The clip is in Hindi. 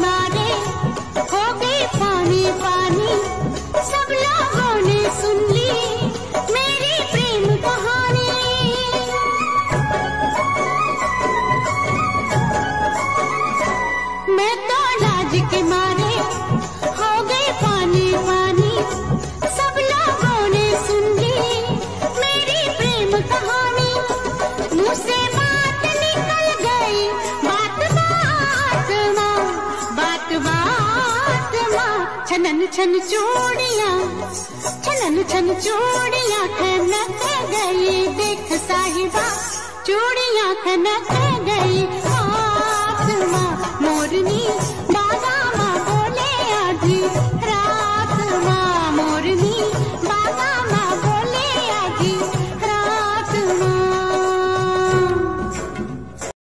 हमारे, हो गए पानी पानी। सब लोगों ने सुन ली मेरी प्रेम कहानी। मैं तो लाज के मारे, हो गए पानी पानी। सब लोगों ने सुन ली मेरी प्रेम कहानी। छनन छन चूड़िया छनन छन चूड़िया खनक गई देख साहिबा चूड़िया खनक